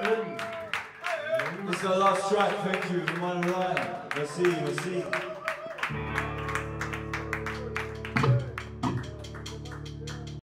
This is the last track, thank you, for coming along. Merci, merci.